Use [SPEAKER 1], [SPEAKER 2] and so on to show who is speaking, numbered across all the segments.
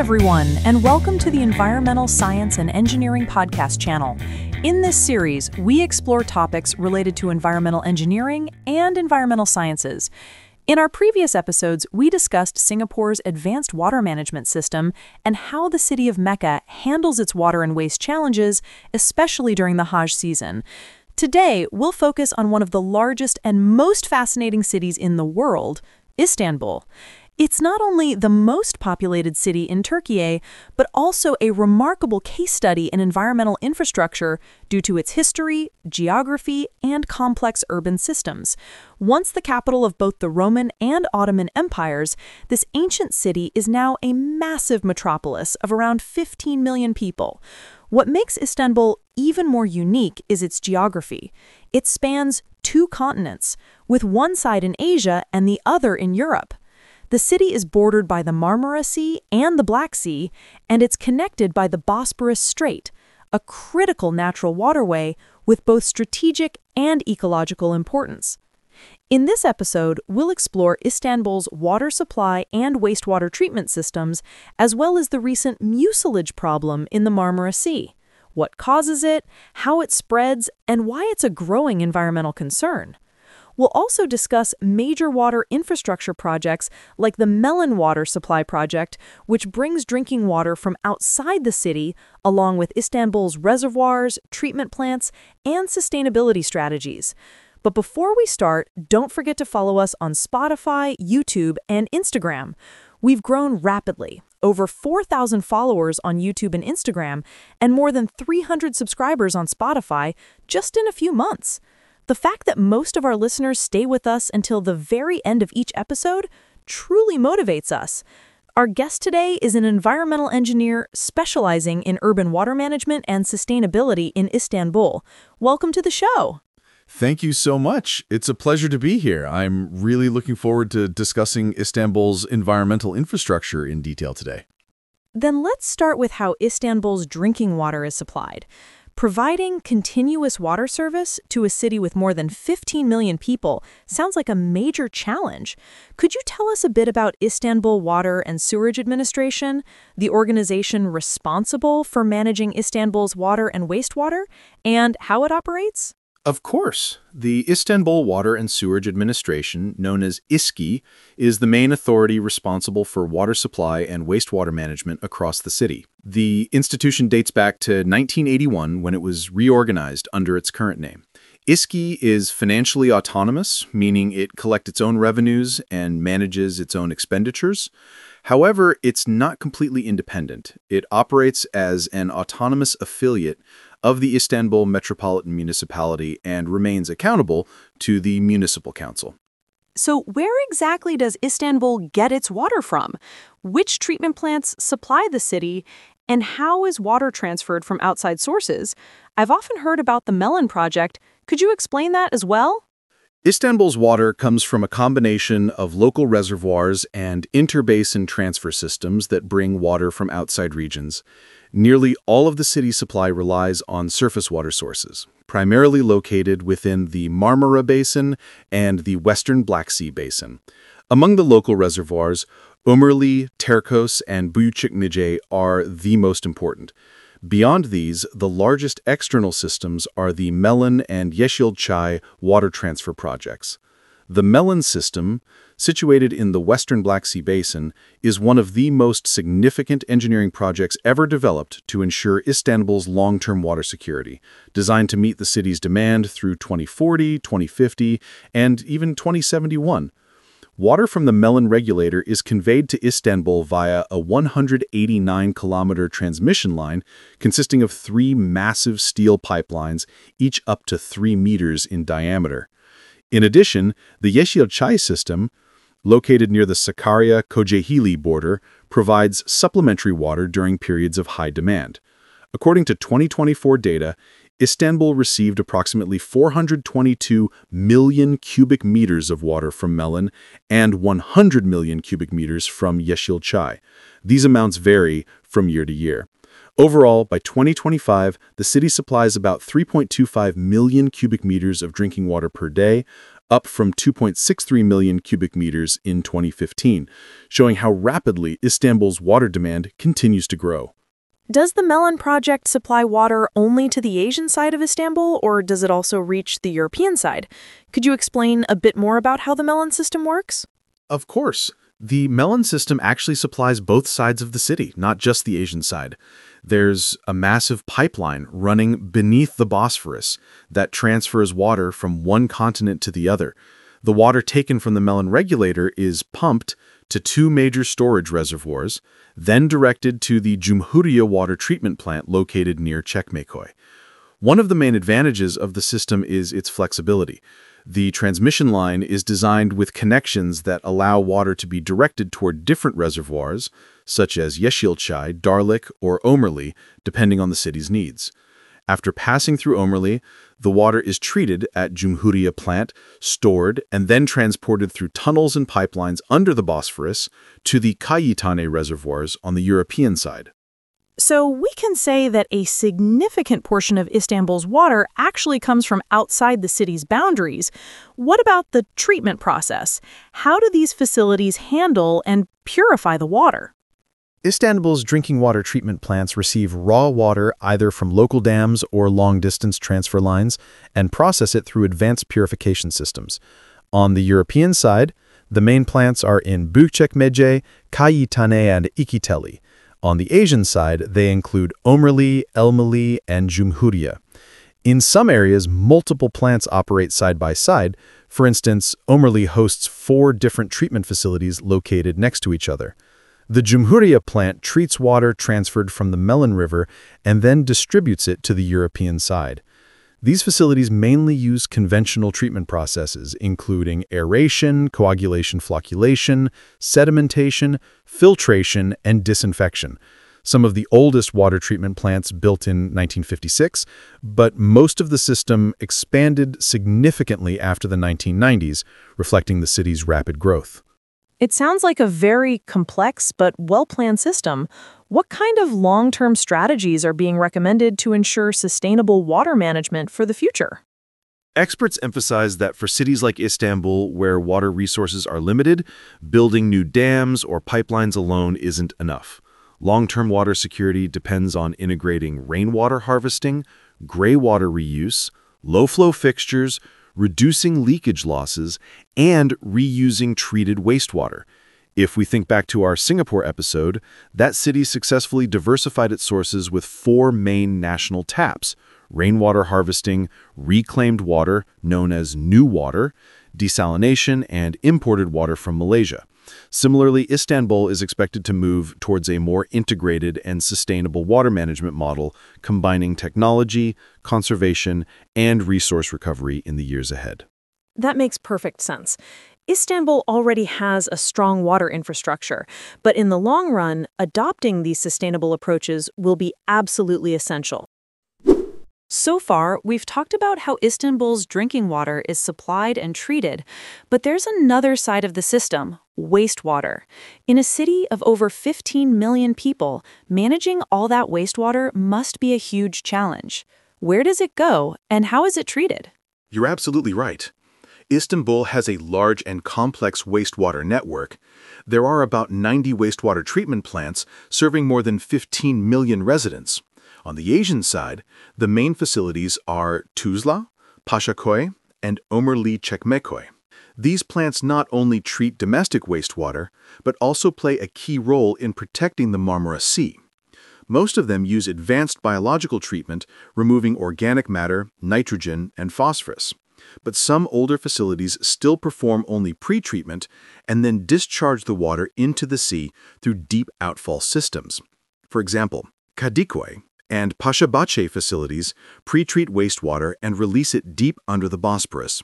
[SPEAKER 1] everyone, and welcome to the Environmental Science and Engineering Podcast channel. In this series, we explore topics related to environmental engineering and environmental sciences. In our previous episodes, we discussed Singapore's advanced water management system and how the city of Mecca handles its water and waste challenges, especially during the Hajj season. Today, we'll focus on one of the largest and most fascinating cities in the world, Istanbul. It's not only the most populated city in Turkey, but also a remarkable case study in environmental infrastructure due to its history, geography, and complex urban systems. Once the capital of both the Roman and Ottoman empires, this ancient city is now a massive metropolis of around 15 million people. What makes Istanbul even more unique is its geography. It spans two continents, with one side in Asia and the other in Europe. The city is bordered by the Marmara Sea and the Black Sea, and it's connected by the Bosporus Strait, a critical natural waterway with both strategic and ecological importance. In this episode, we'll explore Istanbul's water supply and wastewater treatment systems, as well as the recent mucilage problem in the Marmara Sea, what causes it, how it spreads, and why it's a growing environmental concern. We'll also discuss major water infrastructure projects like the Melen Water Supply Project, which brings drinking water from outside the city, along with Istanbul's reservoirs, treatment plants, and sustainability strategies. But before we start, don't forget to follow us on Spotify, YouTube, and Instagram. We've grown rapidly, over 4,000 followers on YouTube and Instagram, and more than 300 subscribers on Spotify just in a few months. The fact that most of our listeners stay with us until the very end of each episode truly motivates us. Our guest today is an environmental engineer specializing in urban water management and sustainability in Istanbul. Welcome to the show.
[SPEAKER 2] Thank you so much. It's a pleasure to be here. I'm really looking forward to discussing Istanbul's environmental infrastructure in detail today.
[SPEAKER 1] Then let's start with how Istanbul's drinking water is supplied. Providing continuous water service to a city with more than 15 million people sounds like a major challenge. Could you tell us a bit about Istanbul Water and Sewerage Administration, the organization responsible for managing Istanbul's water and wastewater, and how it operates?
[SPEAKER 3] Of course. The Istanbul Water and Sewerage Administration, known as ISKI, is the main authority responsible for water supply and wastewater management across the city. The institution dates back to 1981 when it was reorganized under its current name. ISKI is financially autonomous, meaning it collects its own revenues and manages its own expenditures. However, it's not completely independent. It operates as an autonomous affiliate of the Istanbul Metropolitan Municipality and remains accountable to the Municipal Council.
[SPEAKER 1] So where exactly does Istanbul get its water from? Which treatment plants supply the city? And how is water transferred from outside sources? I've often heard about the Melen Project. Could you explain that as well?
[SPEAKER 3] Istanbul's water comes from a combination of local reservoirs and interbasin transfer systems that bring water from outside regions. Nearly all of the city's supply relies on surface water sources, primarily located within the Marmara Basin and the Western Black Sea Basin. Among the local reservoirs, Ömerli, Terkos, and Büyükçekmece are the most important. Beyond these, the largest external systems are the Melen and Yeşilçay water transfer projects. The Melen system, situated in the western Black Sea Basin, is one of the most significant engineering projects ever developed to ensure Istanbul's long-term water security, designed to meet the city's demand through 2040, 2050, and even 2071. Water from the Melen regulator is conveyed to Istanbul via a 189-kilometer transmission line consisting of three massive steel pipelines, each up to 3 meters in diameter. In addition, the Yeşilçay system, located near the Sakarya-Kocaeli border, provides supplementary water during periods of high demand. According to 2024 data, Istanbul received approximately 422 million cubic meters of water from Melen and 100 million cubic meters from Yeşilçay. These amounts vary from year to year. Overall, by 2025, the city supplies about 3.25 million cubic meters of drinking water per day, up from 2.63 million cubic meters in 2015, showing how rapidly Istanbul's water demand continues to grow.
[SPEAKER 1] Does the Melen project supply water only to the Asian side of Istanbul, or does it also reach the European side? Could you explain a bit more about how the Melen system works?
[SPEAKER 3] Of course. The Melen system actually supplies both sides of the city, not just the Asian side. There's a massive pipeline running beneath the Bosphorus that transfers water from one continent to the other. The water taken from the Melen regulator is pumped to two major storage reservoirs, then directed to the Cumhuriyet water treatment plant located near Çekmeköy. One of the main advantages of the system is its flexibility. The transmission line is designed with connections that allow water to be directed toward different reservoirs, such as Yeşilçay, Darlık, or Ömerli, depending on the city's needs. After passing through Ömerli, the water is treated at Cumhuriyet plant, stored, and then transported through tunnels and pipelines under the Bosphorus to the Kağıthane reservoirs on the European side.
[SPEAKER 1] So we can say that a significant portion of Istanbul's water actually comes from outside the city's boundaries. What about the treatment process? How do these facilities handle and purify the water?
[SPEAKER 4] Istanbul's drinking water treatment plants receive raw water either from local dams or long-distance transfer lines and process it through advanced purification systems. On the European side, the main plants are in Büyükçekmece, Kağıthane, and İkitelli. On the Asian side, they include Ömerli, Elmalı, and Cumhuriyet. In some areas, multiple plants operate side by side. For instance, Ömerli hosts four different treatment facilities located next to each other. The Cumhuriyet plant treats water transferred from the Melen River and then distributes it to the European side. These facilities mainly use conventional treatment processes, including aeration, coagulation flocculation, sedimentation, filtration, and disinfection. Some of the oldest water treatment plants built in 1956, but most of the system expanded significantly after the 1990s, reflecting the city's rapid growth.
[SPEAKER 1] It sounds like a very complex but well-planned system. What kind of long-term strategies are being recommended to ensure sustainable water management for the future?
[SPEAKER 3] Experts emphasize that for cities like Istanbul, where water resources are limited, building new dams or pipelines alone isn't enough. Long-term water security depends on integrating rainwater harvesting, gray water reuse, low-flow fixtures, reducing leakage losses, and reusing treated wastewater. If we think back to our Singapore episode, that city successfully diversified its sources with four main national taps, rainwater harvesting, reclaimed water, known as NEWater, desalination, and imported water from Malaysia. Similarly, Istanbul is expected to move towards a more integrated and sustainable water management model, combining technology, conservation, and resource recovery in the years ahead.
[SPEAKER 1] That makes perfect sense. Istanbul already has a strong water infrastructure, but in the long run, adopting these sustainable approaches will be absolutely essential. So far, we've talked about how Istanbul's drinking water is supplied and treated, but there's another side of the system, wastewater. In a city of over 15 million people, managing all that wastewater must be a huge challenge. Where does it go, and how is it treated?
[SPEAKER 3] You're absolutely right. Istanbul has a large and complex wastewater network. There are about 90 wastewater treatment plants serving more than 15 million residents. On the Asian side, the main facilities are Tuzla, Paşaköy, and Ömerli Çekmeköy. These plants not only treat domestic wastewater, but also play a key role in protecting the Marmara Sea. Most of them use advanced biological treatment, removing organic matter, nitrogen, and phosphorus. But some older facilities still perform only pre-treatment and then discharge the water into the sea through deep outfall systems. For example, Kadıköy, and Paşabahçe facilities pre-treat wastewater and release it deep under the Bosporus.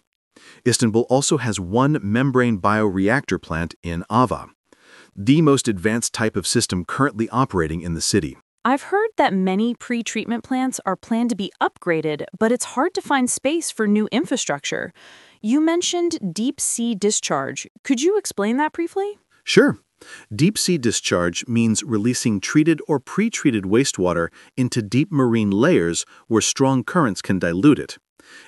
[SPEAKER 3] Istanbul also has one membrane bioreactor plant in Ava, the most advanced type of system currently operating in the city.
[SPEAKER 1] I've heard that many pre-treatment plants are planned to be upgraded, but it's hard to find space for new infrastructure. You mentioned deep sea discharge. Could you explain that briefly?
[SPEAKER 3] Sure. Deep sea discharge means releasing treated or pre-treated wastewater into deep marine layers where strong currents can dilute it.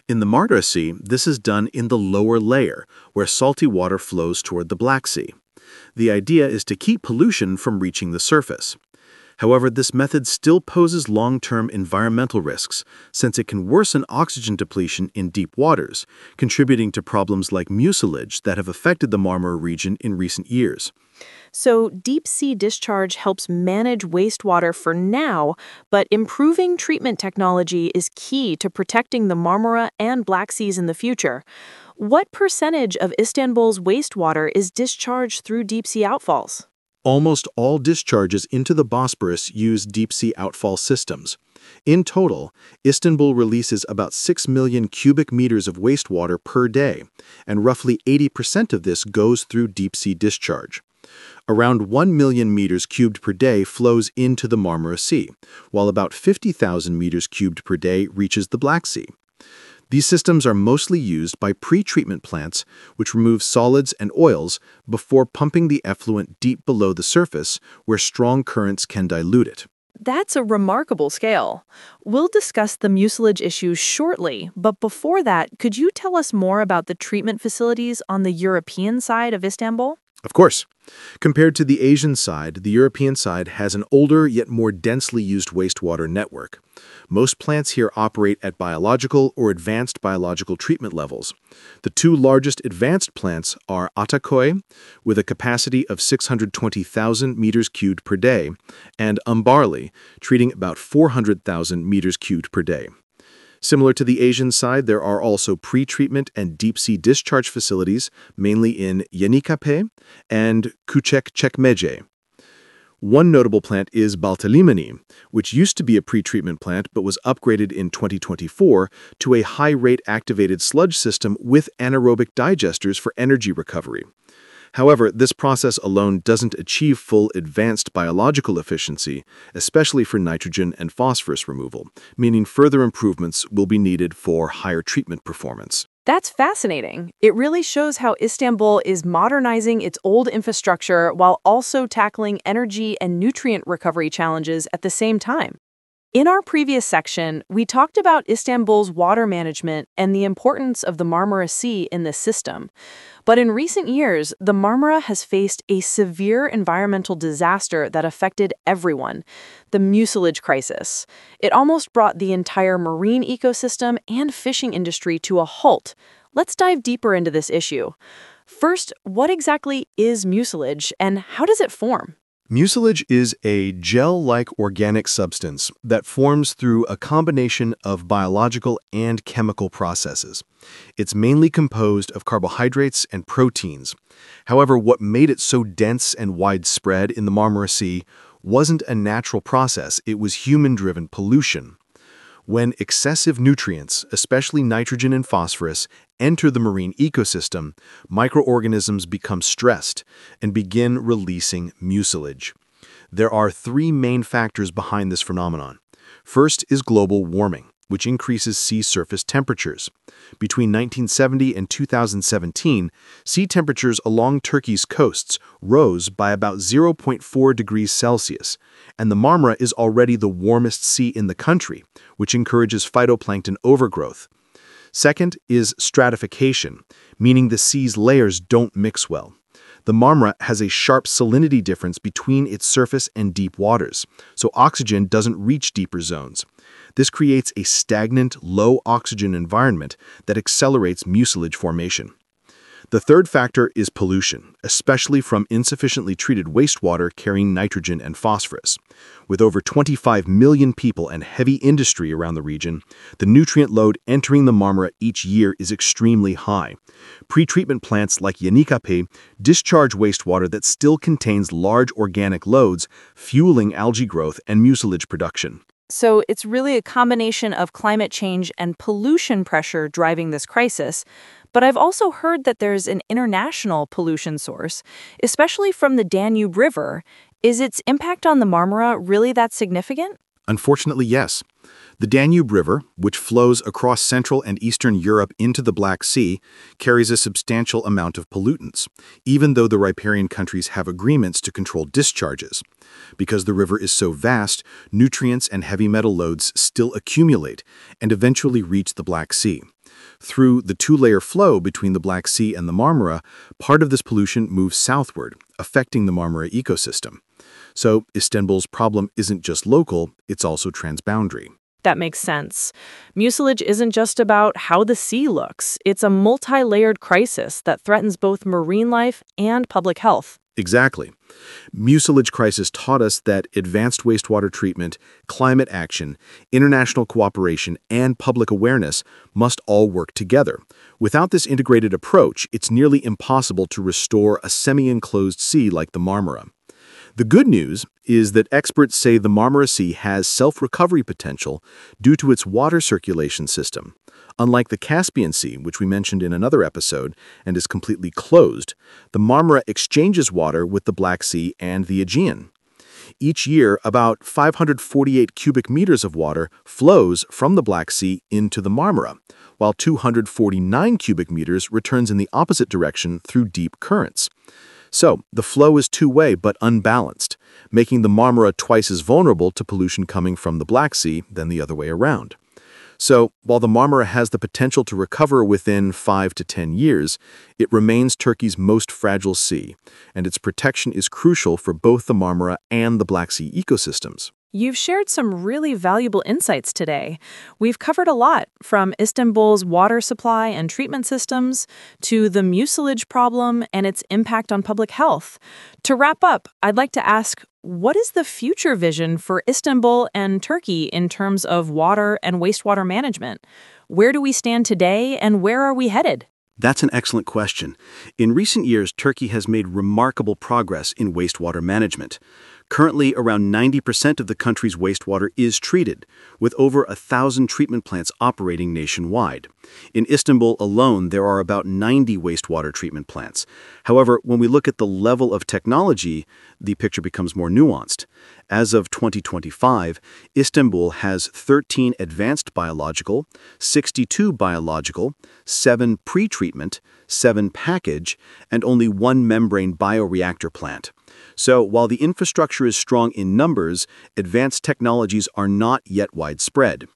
[SPEAKER 3] In the Marmara Sea, this is done in the lower layer, where salty water flows toward the Black Sea. The idea is to keep pollution from reaching the surface. However, this method still poses long-term environmental risks, since it can worsen oxygen depletion in deep waters, contributing to problems like mucilage that have affected the Marmara region in recent years.
[SPEAKER 1] So, deep sea discharge helps manage wastewater for now, but improving treatment technology is key to protecting the Marmara and Black Seas in the future. What percentage of Istanbul's wastewater is discharged through deep sea outfalls?
[SPEAKER 3] Almost all discharges into the Bosporus use deep-sea outfall systems. In total, Istanbul releases about 6 million cubic meters of wastewater per day, and roughly 80% of this goes through deep-sea discharge. Around 1 million meters cubed per day flows into the Marmara Sea, while about 50,000 meters cubed per day reaches the Black Sea. These systems are mostly used by pre-treatment plants, which remove solids and oils before pumping the effluent deep below the surface, where strong currents can dilute it.
[SPEAKER 1] That's a remarkable scale. We'll discuss the mucilage issues shortly, but before that, could you tell us more about the treatment facilities on the European side of Istanbul?
[SPEAKER 3] Of course. Compared to the Asian side, the European side has an older yet more densely used wastewater network. Most plants here operate at biological or advanced biological treatment levels. The two largest advanced plants are Ataköy, with a capacity of 620,000 meters cubed per day, and Ambarlı, treating about 400,000 meters cubed per day. Similar to the Asian side, there are also pre-treatment and deep-sea discharge facilities, mainly in Yenikapı and Küçükçekmece. One notable plant is Baltalimani, which used to be a pre-treatment plant but was upgraded in 2024 to a high-rate activated sludge system with anaerobic digesters for energy recovery. However, this process alone doesn't achieve full advanced biological efficiency, especially for nitrogen and phosphorus removal, meaning further improvements will be needed for higher treatment performance.
[SPEAKER 1] That's fascinating. It really shows how Istanbul is modernizing its old infrastructure while also tackling energy and nutrient recovery challenges at the same time. In our previous section, we talked about Istanbul's water management and the importance of the Marmara Sea in this system. But in recent years, the Marmara has faced a severe environmental disaster that affected everyone the mucilage crisis. It almost brought the entire marine ecosystem and fishing industry to a halt. Let's dive deeper into this issue. First, what exactly is mucilage and how does it form?
[SPEAKER 3] Mucilage is a gel-like organic substance that forms through a combination of biological and chemical processes. It's mainly composed of carbohydrates and proteins. However, what made it so dense and widespread in the Marmara Sea wasn't a natural process, it was human-driven pollution. When excessive nutrients, especially nitrogen and phosphorus, enter the marine ecosystem, microorganisms become stressed and begin releasing mucilage. There are three main factors behind this phenomenon. First is global warming which increases sea surface temperatures. Between 1970 and 2017, sea temperatures along Turkey's coasts rose by about 0.4 degrees Celsius, and the Marmara is already the warmest sea in the country, which encourages phytoplankton overgrowth. Second is stratification, meaning the sea's layers don't mix well. The Marmara has a sharp salinity difference between its surface and deep waters, so oxygen doesn't reach deeper zones. This creates a stagnant, low-oxygen environment that accelerates mucilage formation. The third factor is pollution, especially from insufficiently treated wastewater carrying nitrogen and phosphorus. With over 25 million people and heavy industry around the region, the nutrient load entering the Marmara each year is extremely high. Pre-treatment plants like Yenikapı discharge wastewater that still contains large organic loads, fueling algae growth and mucilage production.
[SPEAKER 1] So it's really a combination of climate change and pollution pressure driving this crisis. But I've also heard that there's an international pollution source, especially from the Danube River. Is its impact on the Marmara really that significant?
[SPEAKER 3] Unfortunately, yes. The Danube River, which flows across Central and Eastern Europe into the Black Sea, carries a substantial amount of pollutants, even though the riparian countries have agreements to control discharges. Because the river is so vast, nutrients and heavy metal loads still accumulate and eventually reach the Black Sea. Through the two-layer flow between the Black Sea and the Marmara, part of this pollution moves southward, affecting the Marmara ecosystem. So Istanbul's problem isn't just local, it's also transboundary.
[SPEAKER 1] That makes sense. Mucilage isn't just about how the sea looks. It's a multi-layered crisis that threatens both marine life and public health.
[SPEAKER 3] Exactly. Mucilage crisis taught us that advanced wastewater treatment, climate action, international cooperation, and public awareness must all work together. Without this integrated approach, it's nearly impossible to restore a semi-enclosed sea like the Marmara. The good news is that experts say the Marmara Sea has self-recovery potential due to its water circulation system. Unlike the Caspian Sea, which we mentioned in another episode and is completely closed, the Marmara exchanges water with the Black Sea and the Aegean. Each year, about 548 cubic meters of water flows from the Black Sea into the Marmara, while 249 cubic meters returns in the opposite direction through deep currents. So, the flow is two-way but unbalanced, making the Marmara twice as vulnerable to pollution coming from the Black Sea than the other way around. So, while the Marmara has the potential to recover within 5 to 10 years, it remains Turkey's most fragile sea, and its protection is crucial for both the Marmara and the Black Sea ecosystems.
[SPEAKER 1] You've shared some really valuable insights today. We've covered a lot, from Istanbul's water supply and treatment systems to the mucilage problem and its impact on public health. To wrap up, I'd like to ask, what is the future vision for Istanbul and Turkey in terms of water and wastewater management? Where do we stand today and where are we headed?
[SPEAKER 3] That's an excellent question. In recent years, Turkey has made remarkable progress in wastewater management. Currently, around 90% of the country's wastewater is treated, with over a thousand treatment plants operating nationwide. In Istanbul alone, there are about 90 wastewater treatment plants. However, when we look at the level of technology, the picture becomes more nuanced. As of 2025, Istanbul has 13 advanced biological, 62 biological, 7 pre-treatment, 7 package, and only one membrane bioreactor plant. So while the infrastructure is strong in numbers, advanced technologies are not yet widespread.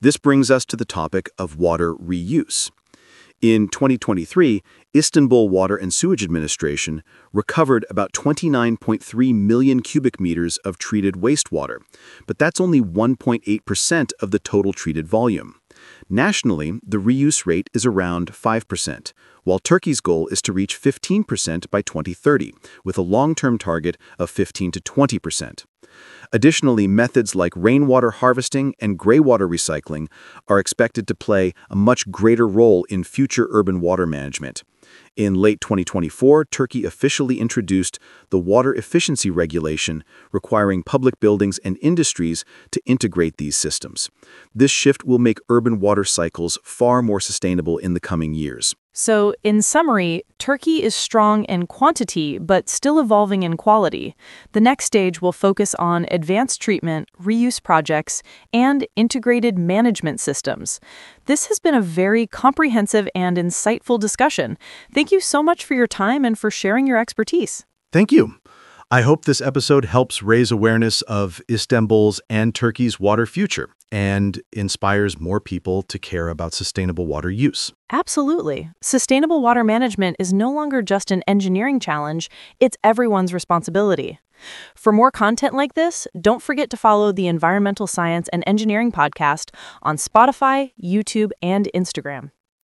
[SPEAKER 3] This brings us to the topic of water reuse. In 2023, Istanbul Water and Sewage Administration recovered about 29.3 million cubic meters of treated wastewater, but that's only 1.8% of the total treated volume. Nationally, the reuse rate is around 5%, while Turkey's goal is to reach 15% by 2030, with a long-term target of 15 to 20%. Additionally, methods like rainwater harvesting and greywater recycling are expected to play a much greater role in future urban water management. In late 2024, Turkey officially introduced the Water Efficiency Regulation, requiring public buildings and industries to integrate these systems. This shift will make urban water cycles far more sustainable in the coming years.
[SPEAKER 1] So, in summary, Turkey is strong in quantity but still evolving in quality. The next stage will focus on advanced treatment, reuse projects, and integrated management systems. This has been a very comprehensive and insightful discussion. Thank you so much for your time and for sharing your expertise.
[SPEAKER 3] Thank you. I hope this episode helps raise awareness of Istanbul's and Turkey's water future and inspires more people to care about sustainable water use.
[SPEAKER 1] Absolutely. Sustainable water management is no longer just an engineering challenge, it's everyone's responsibility. For more content like this, don't forget to follow the Environmental Science and Engineering podcast on Spotify, YouTube, and Instagram.